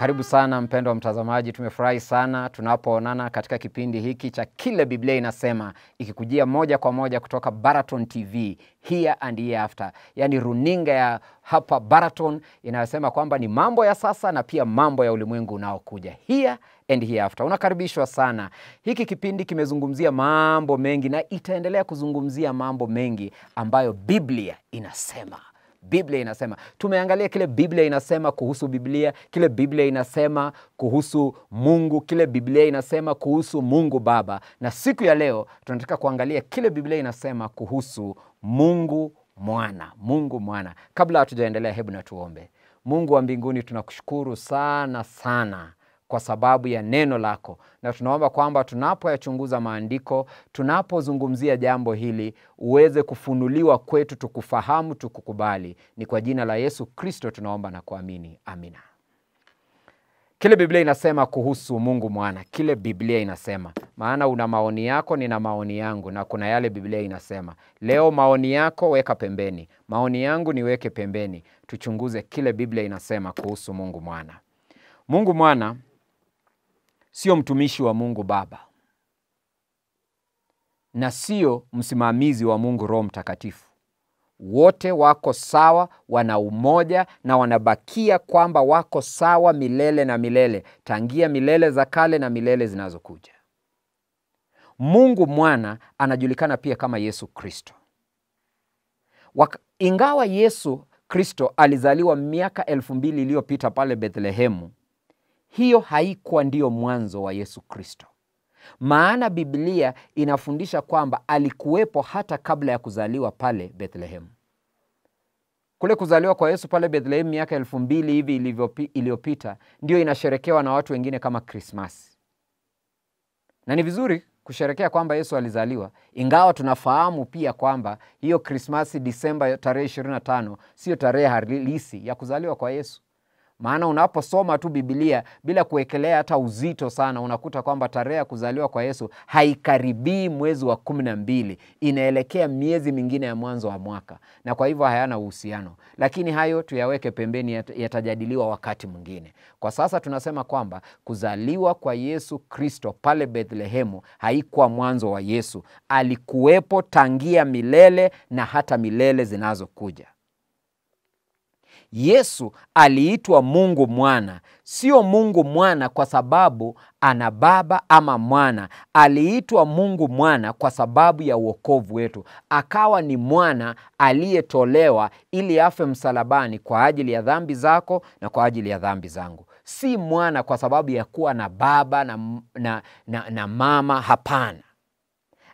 Karibu sana mpendo wa mtazamaji, tumefurahi sana tunapoonana katika kipindi hiki cha Kile Biblia Inasema, ikikujia moja kwa moja kutoka Baraton TV here and hereafter, yaani runinga ya hapa Baraton inayosema kwamba ni mambo ya sasa na pia mambo ya ulimwengu unaokuja here and hereafter. Unakaribishwa sana. Hiki kipindi kimezungumzia mambo mengi na itaendelea kuzungumzia mambo mengi ambayo Biblia inasema Biblia inasema. Tumeangalia kile Biblia inasema kuhusu Biblia, kile Biblia inasema kuhusu Mungu, kile Biblia inasema kuhusu Mungu Baba, na siku ya leo tunataka kuangalia kile Biblia inasema kuhusu Mungu Mwana. Mungu Mwana. Kabla hatujaendelea, hebu na tuombe. Mungu wa mbinguni, tunakushukuru sana sana kwa sababu ya neno lako, na tunaomba kwamba tunapoyachunguza maandiko, tunapozungumzia jambo hili, uweze kufunuliwa kwetu, tukufahamu, tukukubali. Ni kwa jina la Yesu Kristo tunaomba na kuamini, amina. Kile Biblia inasema kuhusu Mungu Mwana, kile Biblia inasema, maana una maoni yako, nina maoni yangu, na kuna yale Biblia inasema. Leo maoni yako weka pembeni, maoni yangu niweke pembeni, tuchunguze kile Biblia inasema kuhusu Mungu Mwana. Mungu Mwana sio mtumishi wa Mungu Baba na sio msimamizi wa Mungu Roho Mtakatifu. Wote wako sawa, wana umoja na wanabakia kwamba wako sawa milele na milele, tangia milele za kale na milele zinazokuja. Mungu Mwana anajulikana pia kama Yesu Kristo. Ingawa Yesu Kristo alizaliwa miaka elfu mbili iliyopita pale Bethlehemu, hiyo haikuwa ndiyo mwanzo wa Yesu Kristo, maana Biblia inafundisha kwamba alikuwepo hata kabla ya kuzaliwa pale Bethlehemu. Kule kuzaliwa kwa Yesu pale Bethlehemu miaka elfu mbili hivi iliyopita ndiyo inasherekewa na watu wengine kama Krismasi, na ni vizuri kusherekea kwamba Yesu alizaliwa, ingawa tunafahamu pia kwamba hiyo Krismasi Disemba tarehe 25 siyo tarehe halisi ya kuzaliwa kwa Yesu maana unaposoma tu Biblia bila kuwekelea hata uzito sana, unakuta kwamba tarehe ya kuzaliwa kwa Yesu haikaribii mwezi wa kumi na mbili, inaelekea miezi mingine ya mwanzo wa mwaka, na kwa hivyo hayana uhusiano. Lakini hayo tuyaweke pembeni, yatajadiliwa wakati mwingine. Kwa sasa tunasema kwamba kuzaliwa kwa Yesu Kristo pale Bethlehemu haikuwa mwanzo wa Yesu, alikuwepo tangia milele na hata milele zinazokuja. Yesu aliitwa Mungu Mwana, sio Mungu Mwana kwa sababu ana baba ama mwana. Aliitwa Mungu Mwana kwa sababu ya uokovu wetu, akawa ni mwana aliyetolewa ili afe msalabani kwa ajili ya dhambi zako na kwa ajili ya dhambi zangu. Si mwana kwa sababu ya kuwa na baba na, na, na, na mama. Hapana.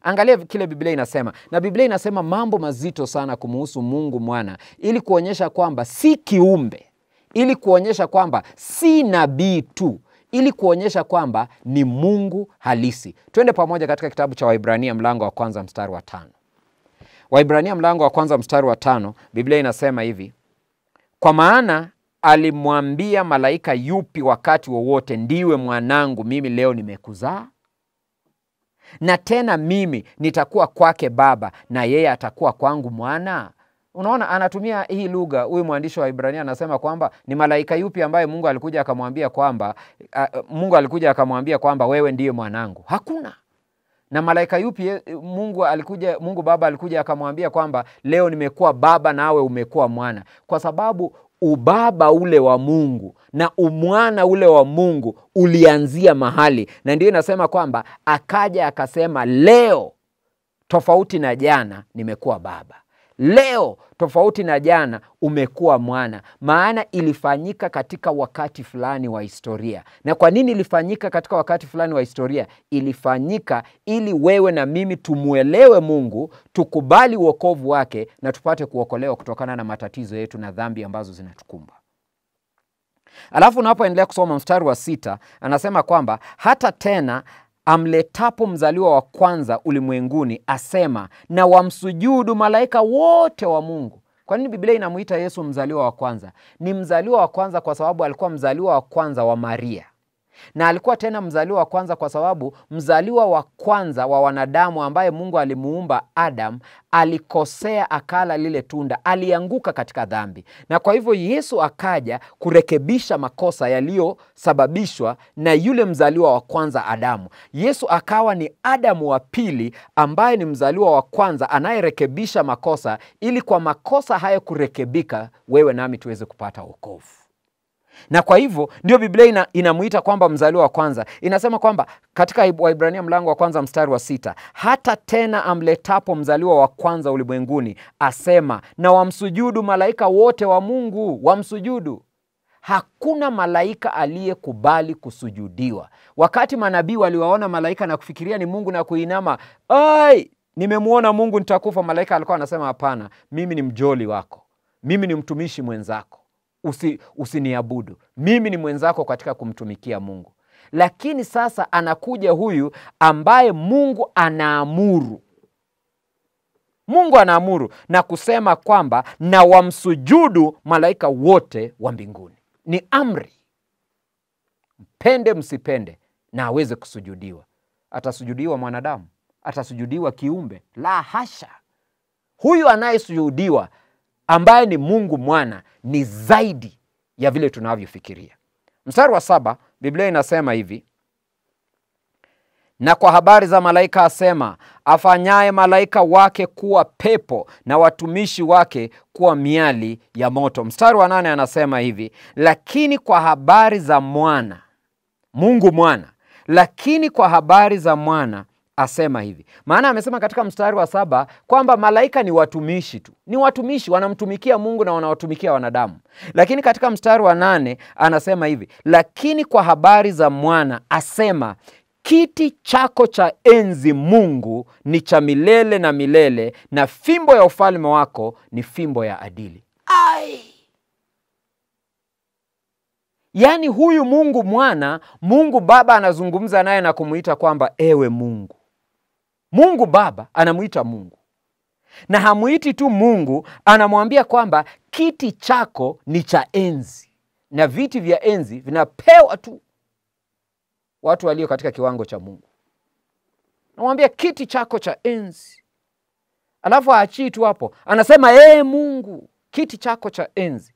Angalia kile Biblia inasema, na Biblia inasema mambo mazito sana kumuhusu Mungu Mwana, ili kuonyesha kwamba si kiumbe, ili kuonyesha kwamba si nabii tu, ili kuonyesha kwamba ni Mungu halisi. Twende pamoja katika kitabu cha Waibrania mlango wa kwanza mstari wa tano. Waibrania mlango wa kwanza mstari wa tano, Biblia inasema hivi: kwa maana alimwambia malaika yupi wakati wowote, ndiwe mwanangu, mimi leo nimekuzaa na tena mimi nitakuwa kwake baba na yeye atakuwa kwangu mwana. Unaona, anatumia hii lugha huyu mwandishi wa Ibrania, anasema kwamba ni malaika yupi ambaye Mungu alikuja akamwambia kwamba uh, Mungu alikuja akamwambia kwamba wewe ndiye mwanangu? Hakuna. Na malaika yupi Mungu alikuja, Mungu Baba alikuja akamwambia kwamba leo nimekuwa baba nawe umekuwa mwana? Kwa sababu ubaba ule wa Mungu na umwana ule wa Mungu ulianzia mahali, na ndio inasema kwamba akaja akasema, leo tofauti na jana nimekuwa baba, leo tofauti na jana umekuwa mwana. Maana ilifanyika katika wakati fulani wa historia. Na kwa nini ilifanyika katika wakati fulani wa historia? Ilifanyika ili wewe na mimi tumwelewe Mungu, tukubali uokovu wake na tupate kuokolewa kutokana na matatizo yetu na dhambi ambazo zinatukumba. Alafu unapoendelea kusoma mstari wa sita, anasema kwamba hata tena amletapo mzaliwa wa kwanza ulimwenguni asema, na wamsujudu malaika wote wa Mungu. Kwa nini Biblia inamuita Yesu mzaliwa wa kwanza? Ni mzaliwa wa kwanza kwa sababu alikuwa mzaliwa wa kwanza wa Maria, na alikuwa tena mzaliwa wa kwanza kwa sababu mzaliwa wa kwanza wa wanadamu ambaye Mungu alimuumba Adam alikosea, akala lile tunda, alianguka katika dhambi, na kwa hivyo Yesu akaja kurekebisha makosa yaliyosababishwa na yule mzaliwa wa kwanza Adamu. Yesu akawa ni Adamu wa pili ambaye ni mzaliwa wa kwanza anayerekebisha makosa, ili kwa makosa hayo kurekebika, wewe nami tuweze kupata wokovu na kwa hivyo ndio Biblia ina, inamuita kwamba mzaliwa wa kwanza. Inasema kwamba katika Waibrania mlango wa kwanza mstari wa sita hata tena amletapo mzaliwa wa kwanza ulimwenguni asema, na wamsujudu malaika wote wa Mungu, wamsujudu. Hakuna malaika aliyekubali kusujudiwa. Wakati manabii waliwaona malaika na kufikiria ni Mungu na kuinama, ai, nimemwona Mungu, nitakufa. Malaika alikuwa anasema hapana, mimi ni mjoli wako, mimi ni mtumishi mwenzako Usi, usiniabudu mimi ni mwenzako katika kumtumikia Mungu. Lakini sasa anakuja huyu ambaye Mungu anaamuru, Mungu anaamuru na kusema kwamba na wamsujudu malaika wote wa mbinguni. Ni amri, mpende msipende, na aweze kusujudiwa. Atasujudiwa mwanadamu? Atasujudiwa kiumbe? La hasha! Huyu anayesujudiwa ambaye ni Mungu mwana ni zaidi ya vile tunavyofikiria. Mstari wa saba Biblia inasema hivi, na kwa habari za malaika asema, afanyaye malaika wake kuwa pepo na watumishi wake kuwa miali ya moto. Mstari wa nane anasema hivi, lakini kwa habari za mwana, Mungu mwana, lakini kwa habari za mwana asema hivi. Maana amesema katika mstari wa saba kwamba malaika ni watumishi tu, ni watumishi, wanamtumikia Mungu na wanawatumikia wanadamu. Lakini katika mstari wa nane anasema hivi, lakini kwa habari za mwana asema, kiti chako cha enzi Mungu ni cha milele na milele, na fimbo ya ufalme wako ni fimbo ya adili. Ai! Yaani huyu Mungu mwana, Mungu Baba anazungumza naye na kumuita kwamba ewe Mungu. Mungu Baba anamwita Mungu, na hamwiti tu Mungu, anamwambia kwamba kiti chako ni cha enzi, na viti vya enzi vinapewa tu watu walio katika kiwango cha Mungu. Namwambia kiti chako cha enzi, alafu aachii tu hapo, anasema ee Mungu, kiti chako cha enzi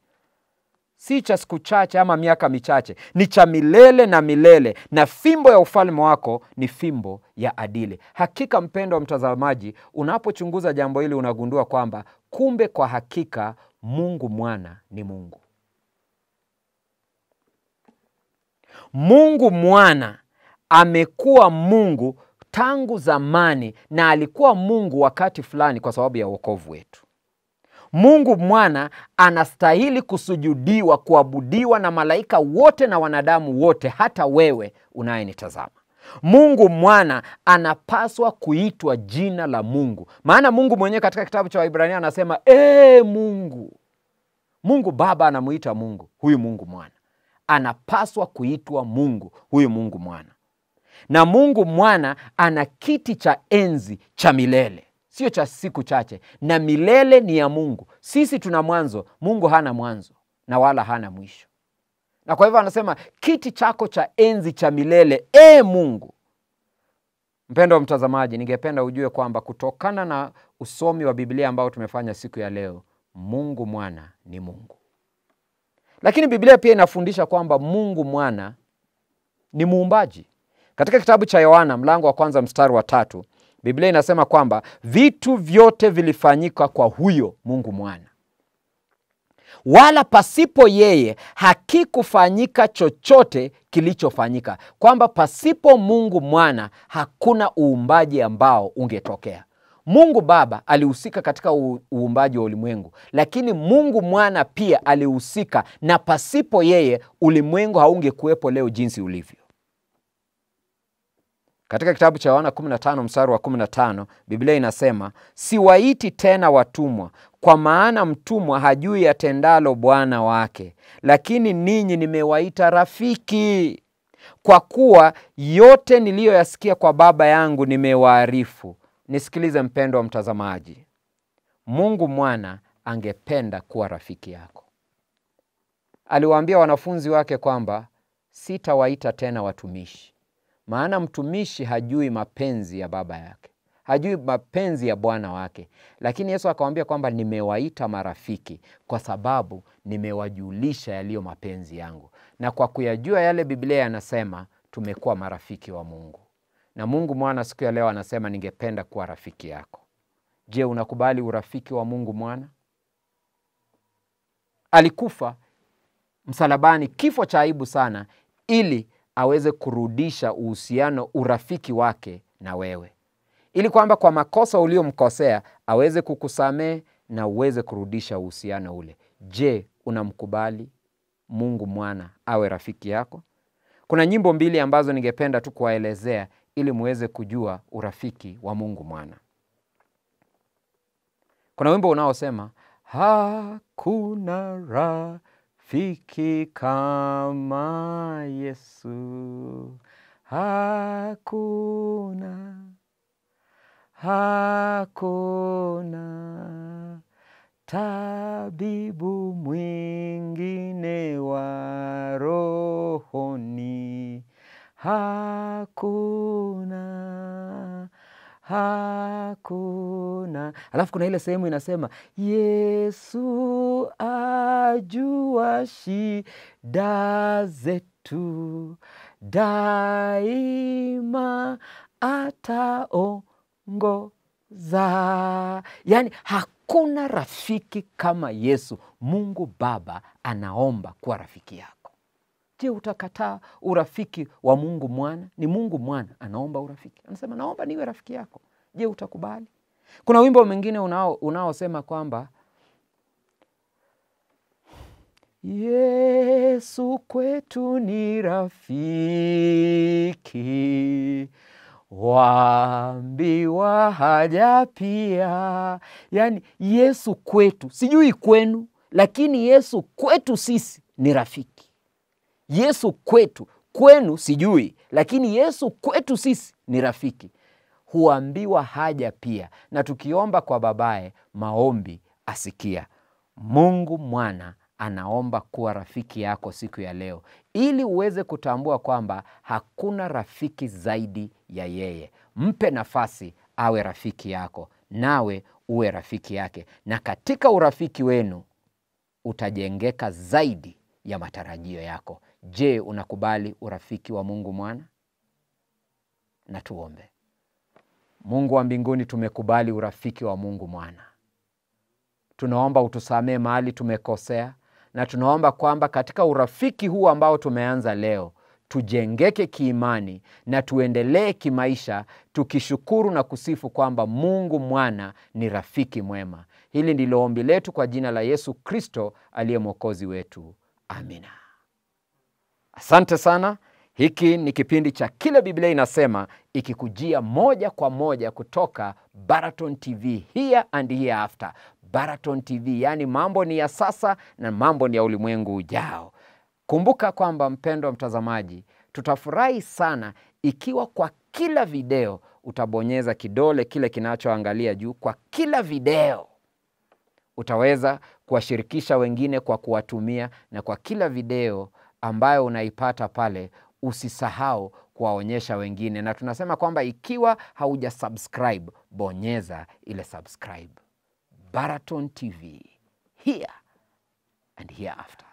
si cha siku chache ama miaka michache, ni cha milele na milele, na fimbo ya ufalme wako ni fimbo ya adili. Hakika mpendo wa mtazamaji, unapochunguza jambo hili unagundua kwamba kumbe kwa hakika Mungu mwana ni Mungu. Mungu mwana amekuwa Mungu tangu zamani, na alikuwa Mungu wakati fulani kwa sababu ya wokovu wetu. Mungu mwana anastahili kusujudiwa, kuabudiwa na malaika wote na wanadamu wote, hata wewe unayenitazama. Mungu mwana anapaswa kuitwa jina la Mungu, maana Mungu mwenyewe katika kitabu cha Waibrania anasema ee Mungu. Mungu Baba anamuita Mungu, huyu Mungu mwana anapaswa kuitwa Mungu, huyu Mungu mwana. Na Mungu mwana ana kiti cha enzi cha milele sio cha siku chache, na milele ni ya Mungu. Sisi tuna mwanzo, Mungu hana mwanzo na wala hana mwisho. Na kwa hivyo anasema kiti chako cha enzi cha milele, e Mungu. Mpendo wa mtazamaji, ningependa ujue kwamba kutokana na usomi wa Biblia ambao tumefanya siku ya leo, Mungu mwana ni Mungu, lakini Biblia pia inafundisha kwamba Mungu mwana ni muumbaji. Katika kitabu cha Yohana mlango wa kwanza mstari wa tatu Biblia inasema kwamba vitu vyote vilifanyika kwa huyo Mungu mwana, wala pasipo yeye hakikufanyika chochote kilichofanyika, kwamba pasipo Mungu mwana hakuna uumbaji ambao ungetokea. Mungu Baba alihusika katika uumbaji wa ulimwengu, lakini Mungu mwana pia alihusika, na pasipo yeye ulimwengu haungekuwepo leo jinsi ulivyo. Katika kitabu cha Yohana 15 mstari wa 15 Biblia inasema, siwaiti tena watumwa, kwa maana mtumwa hajui yatendalo bwana wake, lakini ninyi nimewaita rafiki, kwa kuwa yote niliyoyasikia kwa Baba yangu nimewaarifu. Nisikilize mpendo wa mtazamaji, Mungu mwana angependa kuwa rafiki yako. Aliwaambia wanafunzi wake kwamba sitawaita tena watumishi, maana mtumishi hajui mapenzi ya baba yake, hajui mapenzi ya bwana wake. Lakini Yesu akawambia kwamba nimewaita marafiki, kwa sababu nimewajulisha yaliyo mapenzi yangu, na kwa kuyajua yale Biblia yanasema tumekuwa marafiki wa Mungu. Na Mungu mwana siku ya leo anasema ningependa kuwa rafiki yako. Je, unakubali urafiki wa Mungu mwana? Alikufa msalabani, kifo cha aibu sana, ili aweze kurudisha uhusiano, urafiki wake na wewe, ili kwamba kwa makosa uliomkosea aweze kukusamehe na uweze kurudisha uhusiano ule. Je, unamkubali Mungu mwana awe rafiki yako? Kuna nyimbo mbili ambazo ningependa tu kuwaelezea ili muweze kujua urafiki wa Mungu mwana. Kuna wimbo unaosema hakuna rafiki kama Yesu, hakuna, hakuna. Tabibu mwingine wa rohoni, hakuna. Hakuna. Alafu kuna ile sehemu inasema Yesu ajua shida zetu, daima ataongoza. Yani hakuna rafiki kama Yesu. Mungu Baba anaomba kuwa rafiki yako. Je, utakataa urafiki wa Mungu Mwana? Ni Mungu Mwana anaomba urafiki, anasema naomba niwe rafiki yako. Je, utakubali? Kuna wimbo mwingine unao unaosema kwamba Yesu kwetu ni rafiki, waambiwa haja pia. Yaani Yesu kwetu, sijui kwenu, lakini Yesu kwetu sisi ni rafiki. Yesu kwetu, kwenu sijui, lakini Yesu kwetu sisi ni rafiki. Huambiwa haja pia, na tukiomba kwa babaye maombi asikia. Mungu mwana anaomba kuwa rafiki yako siku ya leo, ili uweze kutambua kwamba hakuna rafiki zaidi ya yeye. Mpe nafasi awe rafiki yako, nawe uwe rafiki yake, na katika urafiki wenu utajengeka zaidi ya matarajio yako. Je, unakubali urafiki wa Mungu mwana? Na tuombe. Mungu wa mbinguni, tumekubali urafiki wa Mungu mwana. Tunaomba utusamee mahali tumekosea, na tunaomba kwamba katika urafiki huu ambao tumeanza leo tujengeke kiimani na tuendelee kimaisha, tukishukuru na kusifu kwamba Mungu mwana ni rafiki mwema. Hili ndilo ombi letu kwa jina la Yesu Kristo aliye mwokozi wetu, amina. Asante sana. Hiki ni kipindi cha Kile Biblia Inasema, ikikujia moja kwa moja kutoka Baraton TV, here and hereafter. Baraton TV, yaani mambo ni ya sasa na mambo ni ya ulimwengu ujao. Kumbuka kwamba mpendwa mtazamaji, tutafurahi sana ikiwa kwa kila video utabonyeza kidole kile kinachoangalia juu. Kwa kila video utaweza kuwashirikisha wengine kwa kuwatumia, na kwa kila video ambayo unaipata pale usisahau kuwaonyesha wengine, na tunasema kwamba ikiwa hauja subscribe, bonyeza ile subscribe. Baraton TV, here and hereafter.